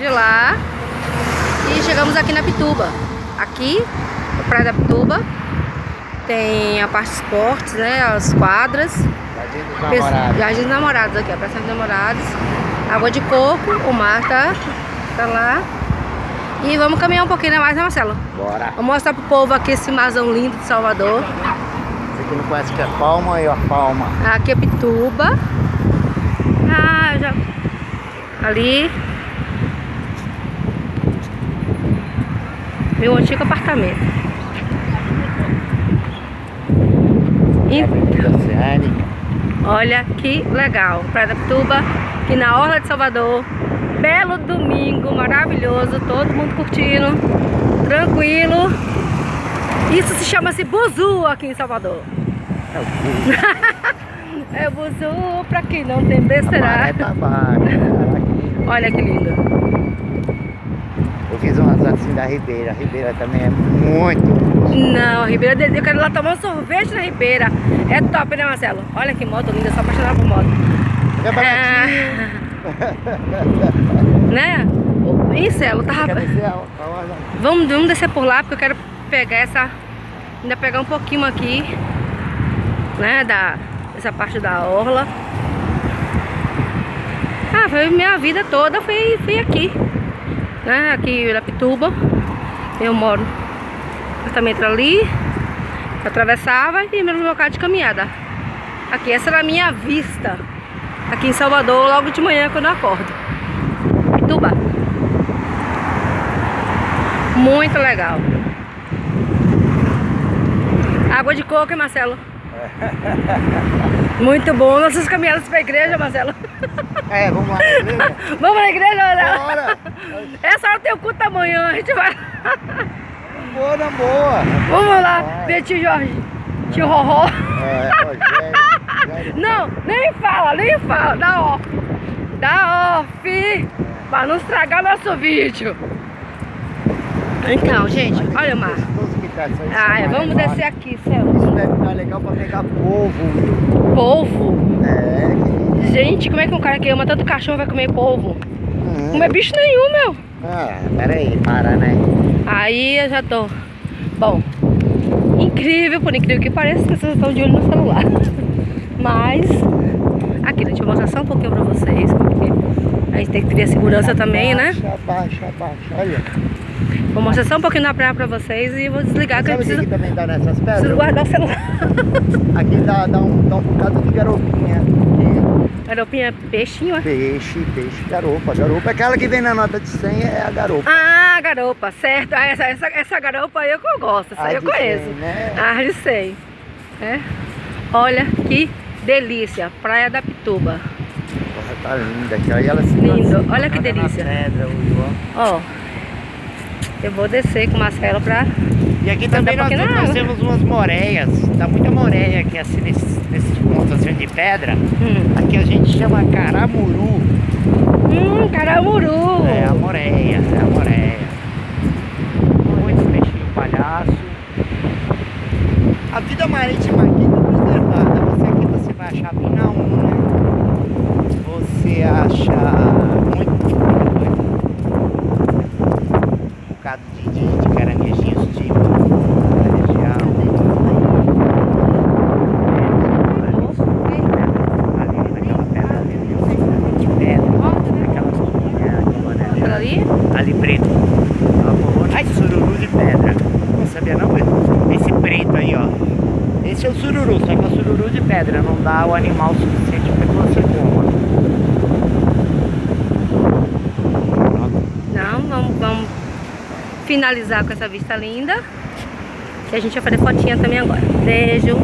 de lá e chegamos aqui na Pituba. Aqui, a Praia da Pituba, tem a parte esportes, né? As quadras. Jardim dos Namorados. Jardim dos Namorados aqui, a Praça dos Namorados. Água de coco, o mar tá, tá lá. E vamos caminhar um pouquinho né, mais, né Marcelo? Bora. Vou mostrar pro povo aqui esse marzão lindo de Salvador. Você que não conhece que é palma aí, ó, palma. Aqui é Pituba. Ah, já... Ali. Meu antigo apartamento. Então, Oceânica. olha que legal. Praia da Pituba, aqui na Orla de Salvador. Belo domingo, maravilhoso. Todo mundo curtindo. Tranquilo. Isso se chama-se Buzu aqui em Salvador. É o cu. É Buzu pra quem não tem besteira. tá. Olha que lindo. Fiz umas assim da Ribeira. A Ribeira também é muito. Não, Ribeira de eu quero ir lá tomar um sorvete na Ribeira. É top, né, Marcelo? Olha que moto linda, sou apaixonada por moto. É baratinho. Ah, né? Ih, Celo, tá olha. Vamos, vamos descer por lá, porque eu quero pegar essa. Ainda pegar um pouquinho aqui, né? Da, essa parte da orla. Ah, foi minha vida toda, foi, foi aqui. Né? Aqui em Irapituba. Eu moro apartamento ali. Atravessava e meu local de caminhada. Aqui, essa era a minha vista. Aqui em Salvador, logo de manhã quando eu acordo. Pituba. Muito legal. Água de coco, hein, Marcelo? Muito bom. Nossas caminhadas pra igreja, Marcelo. É, vamos lá. beleza? Vamos na igreja, Marcelo? Bora. Essa hora tem o culto da manhã, a gente vai. Boa, na boa. Vamos lá, Vai. ver tio Jorge. Tio Roró. É. Rogério. Não, nem fala, nem fala. Dá off. Dá off. Pra não estragar nosso vídeo. Então, gente, olha o mar. Ah, é, é vamos descer aqui, céu. Isso deve estar legal pra pegar polvo. Polvo. É, que... Gente, como é que um cara que ama tanto cachorro vai comer polvo? Hum. Comer bicho nenhum, meu. Ah, peraí, para, né? Aí eu já tô. Bom, incrível, por incrível que pareça, as pessoas estão de olho no celular. Mas, aqui, deixa eu mostrar só um pouquinho pra vocês, porque gente tem que ter segurança também, né? Baixa, baixa, baixa. Olha. Vou mostrar só um pouquinho na praia pra vocês e vou desligar que eu preciso, que também dá nessas preciso pedras? guardar o celular. Aqui dá, dá, um, dá um bocado de garopinha. Aqui. Garopinha é peixinho, é? Peixe, peixe, garopa. Garopa, aquela que vem na nota de 100 é a garopa. Ah, garopa, certo. Ah, essa, essa, essa garopa aí eu gosto, essa aí eu de conheço. 100, né? Ah, eu sei. É. Olha que delícia, Praia da Pituba. Tá linda aqui. Aí ela se Lindo, olha que delícia. Pedra. Ó, eu vou descer com o Marcelo pra... E aqui também nós, nós temos umas moreias. Tá muita moreia aqui assim nesses, nesses pontos assim de pedra. Hum, Aqui a gente chama caramuru. hum caramuru. É a moreia, é a moreia. Muito peixinho palhaço. A vida marítima aqui tá preservada. Você aqui você vai achar. Muito tipo coisa. Um bocado de, de, de caranguejinhos tipo da região. Ali ali, é, né? Preto. Ai, sururu de pedra. Não sabia não? Esse preto aí, ó. Esse é o sururu, só que é o sururu de pedra. Não dá o animal suficiente para que você coma. Vamos, vamos finalizar com essa vista linda. E a gente vai fazer fotinha também agora. Beijo.